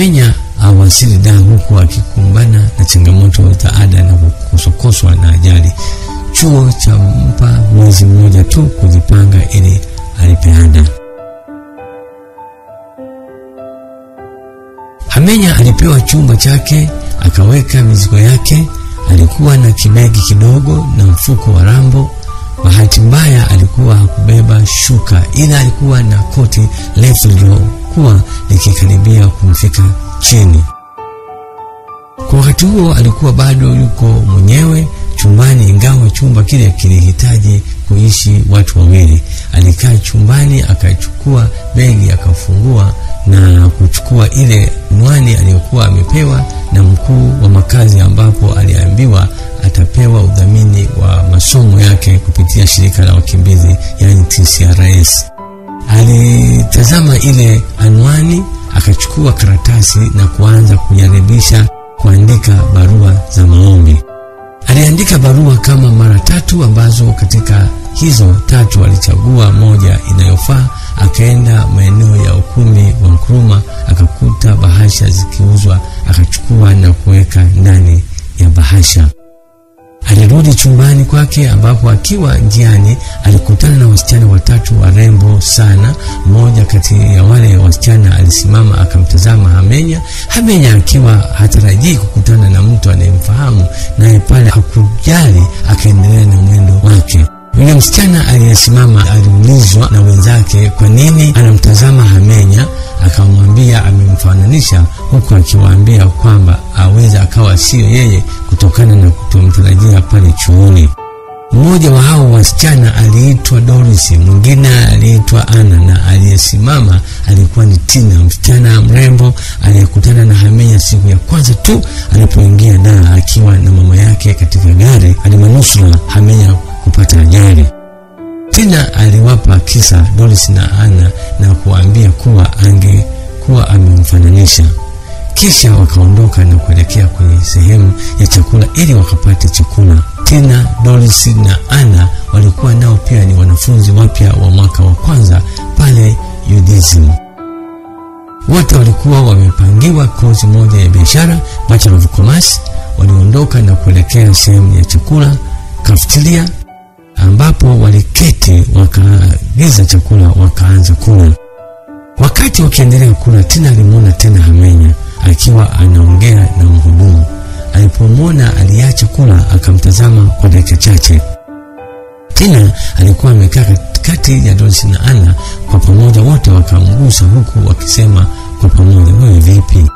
Hamenya awasili Dar huku akikumbana na changamoto za ada na kukosokoswa na ajali. Chuo cha mpa mwezi mmoja tu kujipanga ili alipe ada. Hamenya alipewa chumba chake akaweka mizigo yake. Alikuwa na kibegi kidogo na mfuko wa rambo. Bahati mbaya alikuwa hakubeba shuka, ila alikuwa na koti refu lililokuwa likikaribia kumfika chini. Kwa wakati huo alikuwa bado yuko mwenyewe chumbani, ingawa chumba kile kilihitaji kuishi watu wawili. Alikaa chumbani, akachukua begi, akafungua na kuchukua ile mwani aliyokuwa amepewa na mkuu wa makazi, ambapo aliambiwa atapewa udhamini wa masomo yake kupitia shirika la wakimbizi, yani TCRS. Alitazama ile anwani, akachukua karatasi na kuanza kujaribisha kuandika barua za maombi. Aliandika barua kama mara tatu, ambazo katika hizo tatu alichagua moja inayofaa. Akaenda maeneo ya ukumbi wa Nkrumah, akakuta bahasha zikiuzwa, akachukua na kuweka ndani ya bahasha. Alirudi chumbani kwake, ambapo akiwa njiani alikutana na wasichana watatu warembo sana. Mmoja kati ya wale wasichana alisimama akamtazama Hamenya. Hamenya akiwa hatarajii kukutana na mtu anayemfahamu, naye pale hakujali, akaendelea na mwendo wake. Yule msichana aliyesimama aliulizwa na wenzake kwa nini anamtazama Hamenya, akamwambia amemfananisha, huku akiwaambia kwamba aweza akawa siyo yeye kutokana na kutomtarajia pale chuoni. Mmoja wa hao wasichana aliitwa Doris, mwingine aliitwa Ana na aliyesimama alikuwa ni Tina, msichana mrembo aliyekutana na Hamenya siku ya kwanza tu alipoingia na akiwa na mama yake katika gari alimanusura Hamenya kupata ajali. Tina aliwapa kisa Doris na Ana na kuwaambia kuwa angekuwa amemfananisha. Kisha wakaondoka na kuelekea kwenye sehemu ya chakula ili wakapate chakula. Tina, Doris na Ana walikuwa nao pia ni wanafunzi wapya wa mwaka wa kwanza pale UDSM. Wote walikuwa wamepangiwa kozi moja ya biashara, Bachelor of Commerce. Waliondoka na kuelekea sehemu ya chakula cafeteria, ambapo waliketi wakaagiza chakula wakaanza kula. Wakati wakiendelea kula, Tina alimwona tena Hamenya akiwa anaongea na mhudumu. Alipomwona aliacha kula akamtazama kwa dakika chache. Tina alikuwa amekaa katikati ya Doris na Anna kwa pamoja wote wakamgusa huku wakisema kwa pamoja, wewe vipi?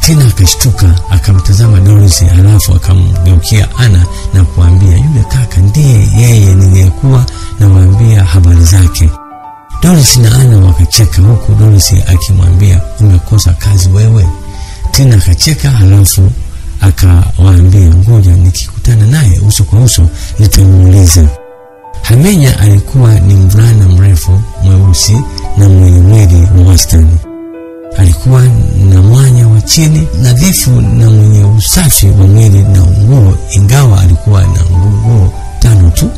Tina akashtuka akamtazama Doris, halafu akamgeukia Ana na kuambia, yule kaka ndiye yeye niliyekuwa nawaambia habari zake. Doris na Ana wakacheka huku Doris akimwambia umekosa kazi wewe. Tina akacheka halafu akawaambia ngoja nikikutana naye uso kwa uso nitamuuliza. Hamenya alikuwa ni mvulana mrefu mweusi na mwenye mwili wa wastani. Alikuwa na mwanya wa chini, nadhifu na mwenye usafi wa mwili na nguo, ingawa alikuwa na nguo tano tu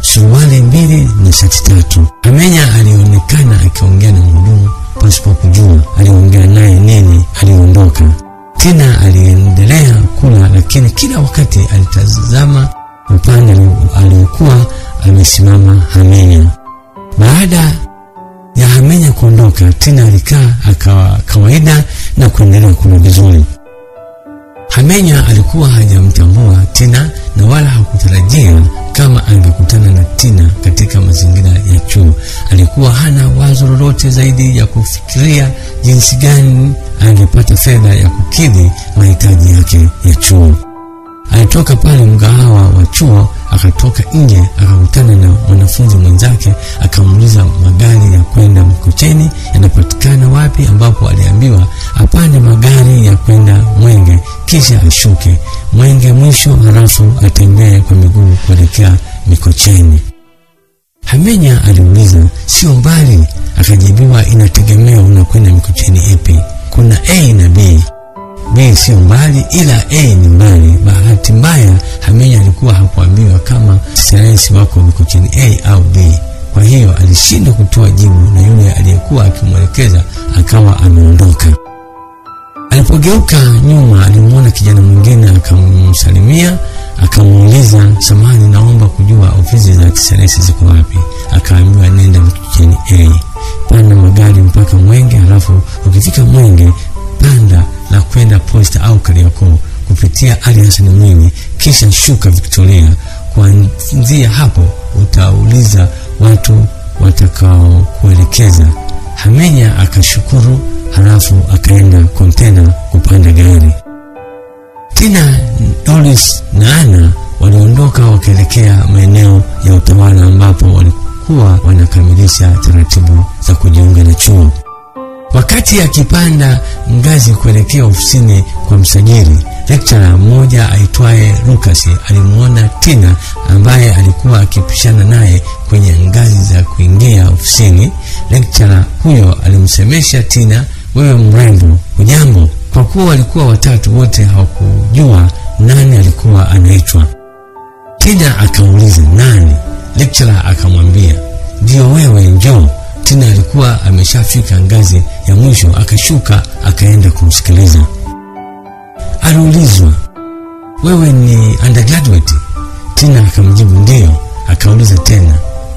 suruali mbili na shati tatu. Hamenya alionekana akiongea na mhudumu pasipo kujua aliongea naye nini. Aliondoka. tena, aliendelea kula, lakini kila wakati alitazama upande aliokuwa amesimama Hamenya. Baada ya Hamenya kuondoka, Tina alikaa akawa kawaida na kuendelea kula vizuri. Hamenya alikuwa hajamtambua Tina na wala hakutarajia kama angekutana na Tina katika mazingira ya chuo. Alikuwa hana wazo lolote zaidi ya kufikiria jinsi gani angepata fedha ya kukidhi mahitaji yake ya chuo. Alitoka pale mgahawa wa chuo, akatoka nje, akakutana na mwanafunzi mwenzake, akamuuliza magari ya kwenda Mikocheni yanapatikana wapi, ambapo aliambiwa apande magari ya kwenda Mwenge kisha ashuke Mwenge mwisho, halafu atembee kwa miguu kuelekea Mikocheni. Hamenya aliuliza sio mbali? Akajibiwa inategemea unakwenda Mikocheni ipi, kuna A na B. B sio mbali, ila A ni mbali. Bahati mbaya Hamenya alikuwa hakuambiwa kama sayansi wako Mikocheni A au B. Kwa hiyo alishindwa kutoa jibu, na yule aliyekuwa akimwelekeza akawa ameondoka. Alipogeuka nyuma, alimwona kijana mwingine, akamsalimia, akamuuliza, samani naomba kujua ofisi za TSLS ziko wapi? Akaambiwa nenda Mikocheni A, panda magari mpaka Mwenge, halafu ukifika Mwenge kwenda Posta au Kariakoo kupitia Ali Hassan Mwinyi, kisha shuka Victoria. Kuanzia hapo utauliza watu watakaokuelekeza. Hamenya akashukuru, halafu akaenda kontena kupanda gari. Tina, Doris na Ana waliondoka wakielekea maeneo ya utawala ambapo walikuwa wanakamilisha taratibu za kujiunga na chuo. Wakati akipanda ngazi kuelekea ofisini kwa msajili, lecturer mmoja aitwaye Lucas alimwona Tina ambaye alikuwa akipishana naye kwenye ngazi za kuingia ofisini. Lecturer huyo alimsemesha Tina, wewe mrembo, hujambo? Kwa kuwa walikuwa watatu, wote hawakujua nani alikuwa anaitwa. Tina akauliza nani? Lecturer akamwambia ndio wewe, njoo. Tina alikuwa ameshafika ngazi ya mwisho, akashuka akaenda kumsikiliza. Aliulizwa, wewe ni undergraduate? Tina akamjibu ndiyo. Akauliza tena,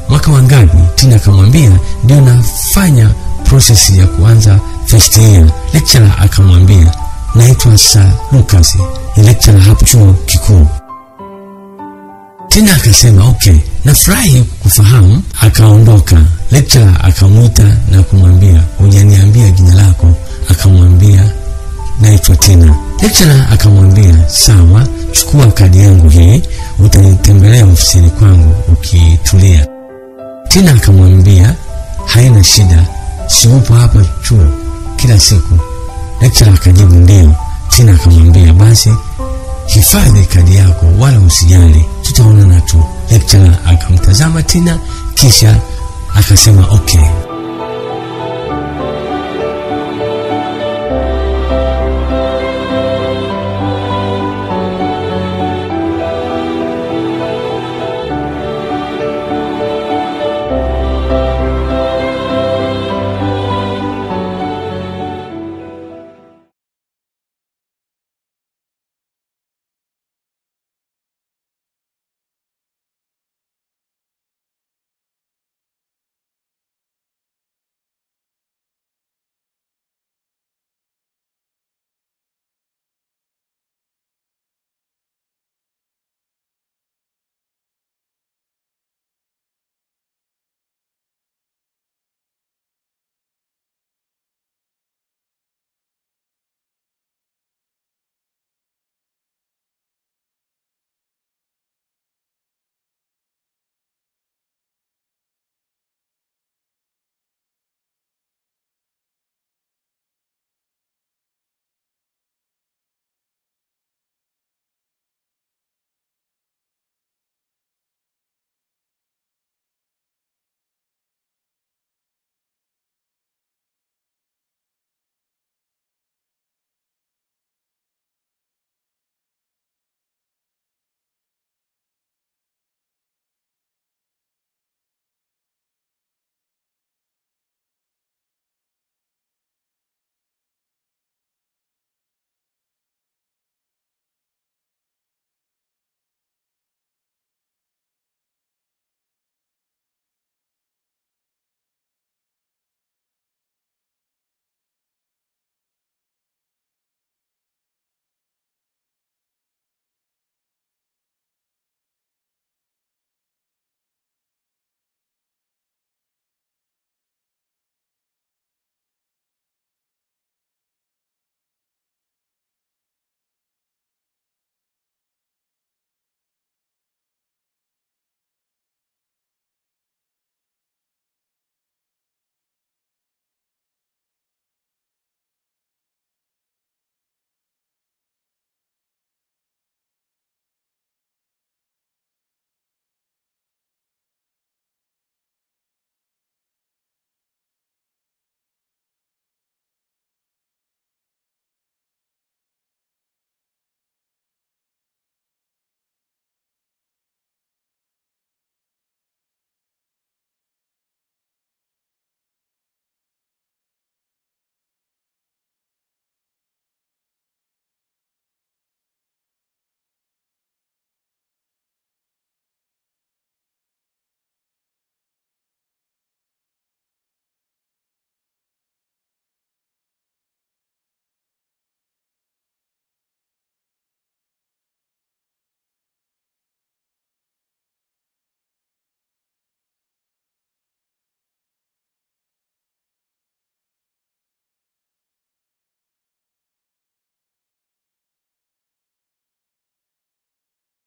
mwaka wa ngapi? Tina akamwambia ndio nafanya process ya kuanza first year. Lecturer akamwambia naitwa Sir Lucas, ni lecturer hapo chuo kikuu. Tina akasema okay, nafurahi kufahamu. Akaondoka. Lecturer akamwita na kumwambia hujaniambia jina lako? Akamwambia naitwa Tina. Lecturer akamwambia sawa, chukua kadi yangu hii, utanitembelea ofisini kwangu ukitulia. Tina akamwambia haina shida, siupo hapa chuo kila siku? Lecturer akajibu ndio. Tina akamwambia basi hifadhi kadi yako, wala usijali, tutaonana tu. Lecturer akamtazama Tina kisha akasema okay.